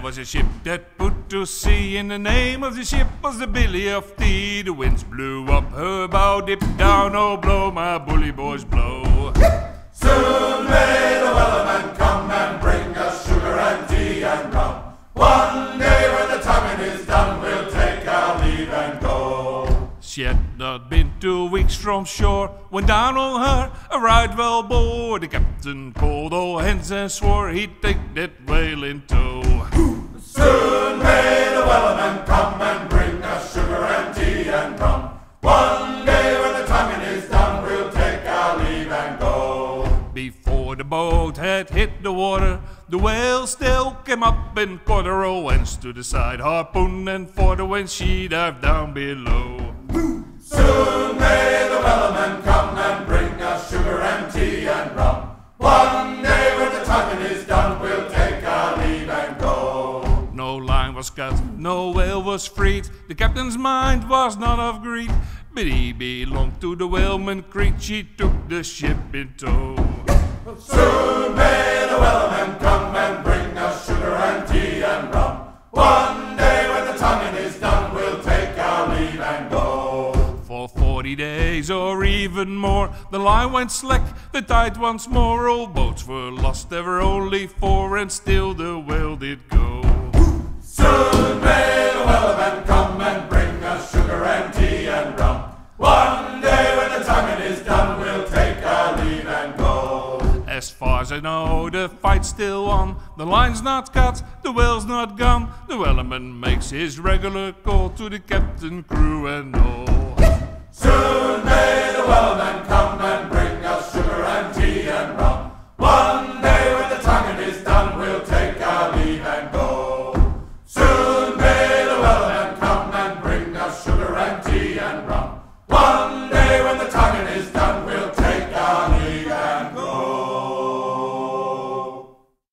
There was a ship that put to sea, and the name of the ship was the Billy of Tea. The winds blew up her bow, dip down, oh blow, my bully boys blow. Soon may the wellerman come and bring us sugar and tea and rum. One day when the tonguing is done, we'll take our leave and go. She had not been two weeks from shore when down on her a right whale bore. The captain called all hands and swore he'd take that whale in tow. Soon may the wellerman come and bring us sugar and tea and rum. One day when the is done, we'll take our leave and go. Before the boat had hit the water, the whale still came up and caught her a wench to the side, harpoon and for the when she dived down below. Was cut, no whale was freed. The captain's mind was not of greed, but he belonged to the whaleman creed. She took the ship in tow. Soon may the wellerman come and bring us sugar and tea and rum. One day when the tonguing is done, we'll take our leave and go. For forty days or even more, the line went slack, the tide once more. All boats were lost, there were only four, and still the whale did go. Soon may the wellerman come and bring us sugar and tea and rum. One day when the tonguing is done, we'll take our leave and go. As far as I know, the fight's still on. The line's not cut, the whale's not gone. The wellerman makes his regular call to the captain, crew, and all. Soon may the wellerman come and.